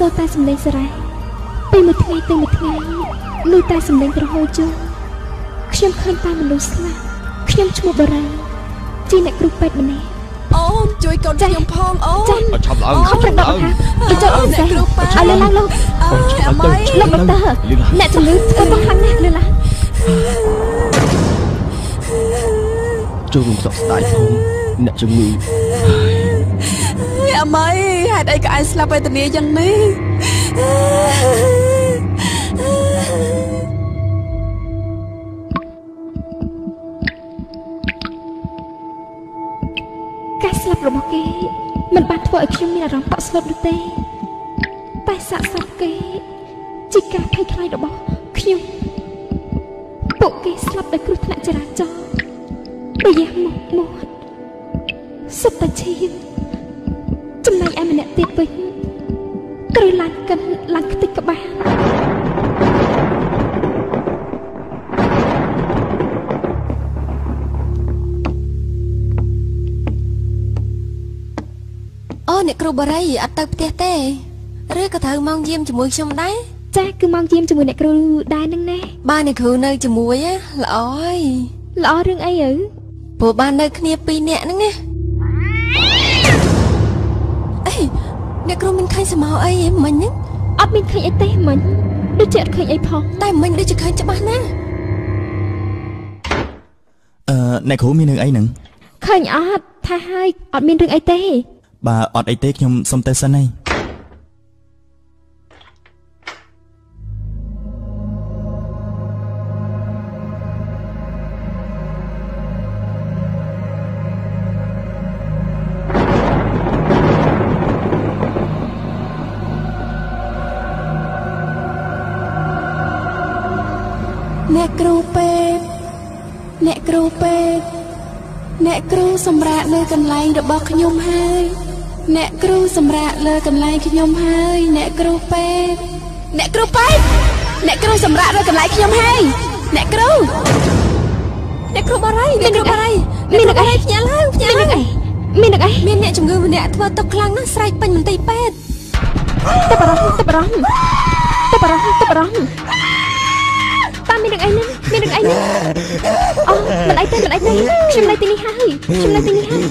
សូរតែសំឡេងសារ៉ែពីមួយថ្ងៃទៅមួយថ្ងៃលឺតែសំឡេងក្រហោជោខ្ញុំឃើញតែមនុស្សស្លាប់ខ្ញុំឈ្មោះបារាជាអ្នកគ្រូពេទ្យម្នាក់អូនជួយកូនខ្ញុំផងអូនចា៎ឆាប់ឡើងខំប្រឹងដកថាទៅចូលអូនសេះឲ្យលើឡើងលោកអើយអមៃលោកដុកទ័រអ្នកជំងឺធ្វើបោះខ្លាំងណាស់លើឡើងចូលរួមសោកស្ដាយផងអ្នកជំងឺ អមៃហេតុអីក៏ឯងស្លាប់វេទនាយ៉ាងនេះការស្លាប់របស់គេមិនបានធ្វើឲ្យខ្ញុំមានអារម្មណ៍តក់ស្លុតនោះទេ តែសាកសពគេជាការភ័យខ្លាចរបស់ខ្ញុំពួកគេស្លាប់ដោយគ្រោះថ្នាក់ចរាចរណ៍រយៈមុខមាត់សុទ្ធតែឈាម ចំណែកឯម្នាក់ទៀតវិញត្រូវឡើងកិនឡើងខ្ទេចក្បាលអូអ្នកគ្រូបារីអត់ទៅផ្ទះទេឬក៏ត្រូវមកយាមជាមួយខ្ញុំដែរចាគឺមកយាមជាមួយអ្នកគ្រូដែរនឹងណាបើអ្នកគ្រូនៅជាមួយណាល្អហើយល្អរឿងអីឪព្រោះបាននៅគ្នាពីរនាក់ហ្នឹងណា អ្នកគ្រូមិនឃើញសមោអីហ៎មិញហ្នឹងអត់មានឃើញអីទេមិញដូចជាអត់ឃើញអីផងតែមិញដូចជាឃើញច្បាស់ណាស់អឺអ្នកគ្រូមាននឹងអីហ្នឹងឃើញអត់ថាហើយអត់មានរឿងអីទេ បើអត់អីទេខ្ញុំសុំទៅសិនហើយ អ្នកគ្រូពេទ្យអ្នកគ្រូពេទ្យអ្នកគ្រូសម្រាប់លើកន្លែងរបស់ខ្ញុំហើយអ្នកគ្រូសម្រាប់លើកន្លែងខ្ញុំហើយអ្នកគ្រូពេទ្យអ្នកគ្រូពេទ្យអ្នកគ្រូសម្រាប់លើកន្លែងខ្ញុំហើយអ្នកគ្រូអ្នកគ្រូបារីអ្នកគ្រូបារីមាននឹងអីផ្ញើឡើងផ្ញើមានឡើងនឹងអីមាននឹងអីមានអ្នកជំងឺម្នាក់ធ្វើទុកខ្លាំងណាស់ស្រែកពេញមន្ទីរពេទ្យទៅបារម្ភទៅបារម្ភទៅបារម្ភទៅបារម្ភ អីនេះអូមិនអីទេមិនអីទេខ្ញុំនៅទីនេះហើយខ្ញុំនៅទីនេះហើយ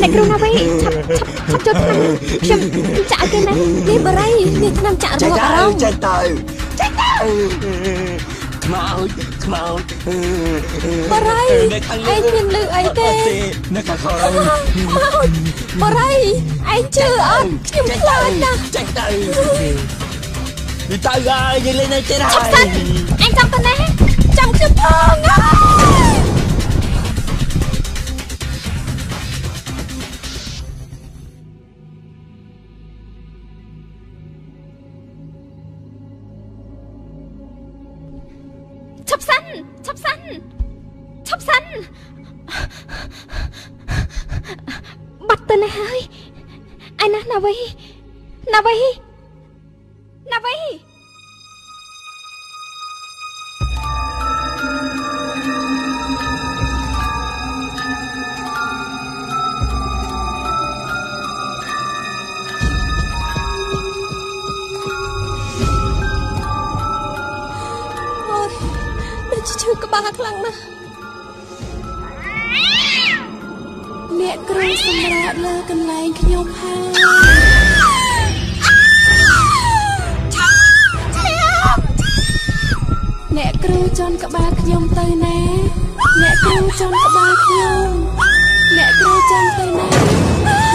អ្នកគ្រូណាវិញឆាប់ឆាប់ឆាប់ចូលថ្នាំខ្ញុំខ្ញុំចាក់ឲ្យគេណានេះបារីនេះថ្នាំចាក់រងាប់អារម្មណ៍ចេញទៅចេញទៅខ្មោចខ្មោចបារីនៅខាងឯងមានលឺអីទេនៅខាងក្រោយបារីឯងជឿអត់ខ្ញុំខ្លាចណាស់ចេញទៅទៅហើយយើងលេងនៅទៀតហើយអញចាំទៅណាចាំ ប់សិនបាត់ទៅណាហើយឯណាណាវីណាវីណាវីអូយដូចជាឈឺក្បាលខ្លាំងណាស់ អ្នកគ្រូសម្រាប់លើកន្លែងខ្ញុំហើយអ្នកគ្រូចន់ក្បាលខ្ញុំទៅណាអ្នកគ្រូចន់ក្បាលខ្ញុំអ្នកគ្រូចង់ទៅណា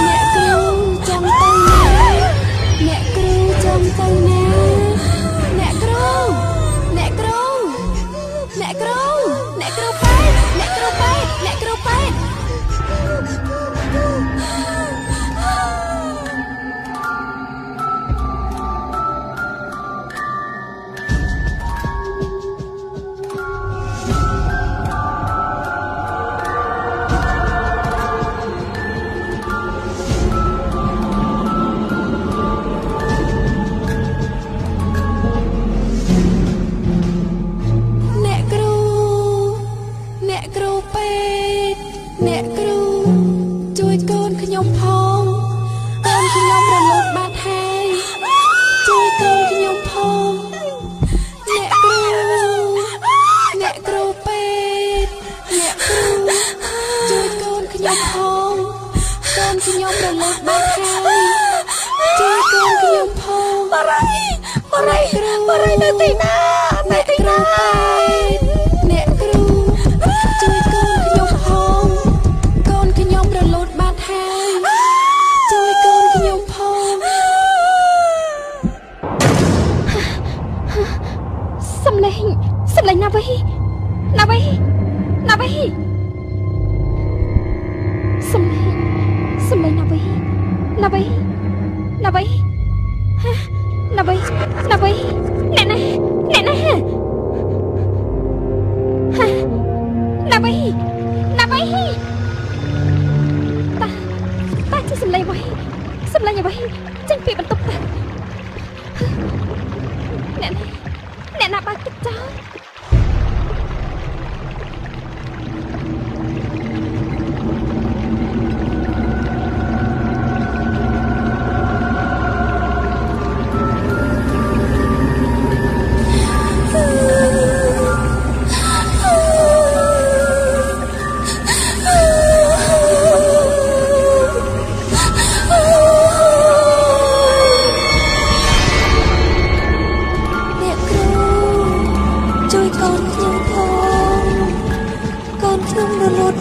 ផងកូនខ្ញុំរលត់បាត់ហើយជួយកូនខ្ញុំផងបារីបារីបារីនៅទីណានៅទីណា ណាវីហ៎ណាវីណាវីអ្នកណាអ្នកណាហ៎ណាវីណាវីតាតាជាសំលេងអ្វីសំលេងអ្វីចេញពីបន្ទប់តាអ្នកណាអ្នកណាបើកទឹកចោល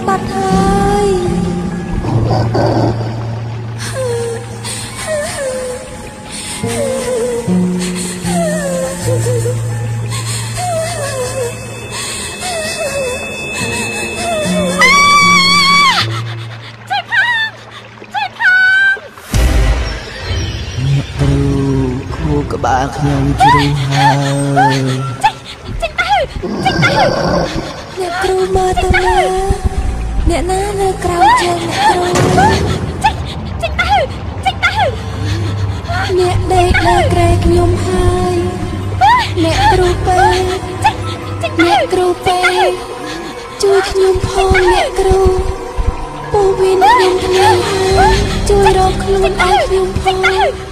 បាត់ហើយអ្នកគ្រូខួរក្បាលខ្ញុំជ្រុះហើយ លើក្រែខ្ញុំហើយអ្នកគ្រូពេអ្នកគ្រូពេជួយខ្ញុំផងអ្នកគ្រូពូវិនខ្ញុំថ្ងៃហើយជួយរកខ្លួនឲ្យខ្ញុំផង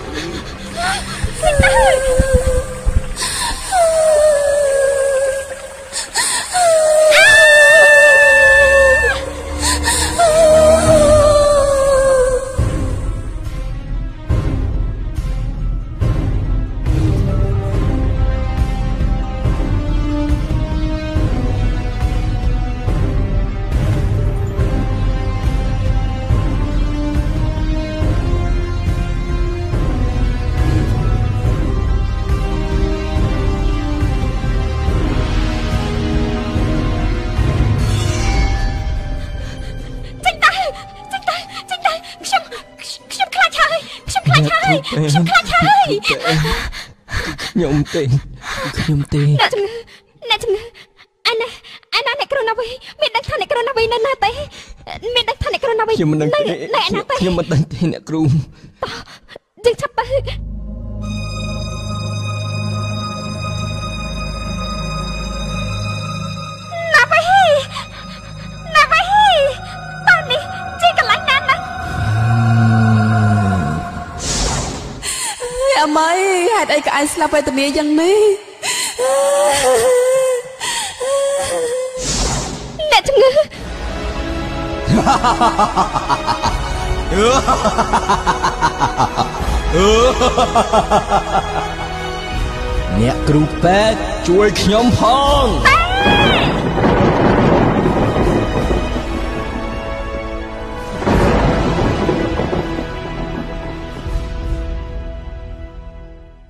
ខ្លាចហើយខ្ញុំខ្លាចហើយខ្ញុំទេខ្ញុំទេអ្នកជំងឺអ្នកជំងឺអាណាអាណាអ្នកគ្រូណាវីមានដឹងថាអ្នកគ្រូណាវីនៅណាទេមានដឹងថាអ្នកគ្រូណាវីខ្ញុំមិនដឹងទេនៅឯណាទេខ្ញុំមិនដឹងទេអ្នកគ្រូយើងឆាប់ទៅ តុអីក៏ឯងស្លាប់វេទនាយ៉ាងនេះអ្នកជំងឺអ្នកគ្រូពេទ្យជួយខ្ញុំផងអ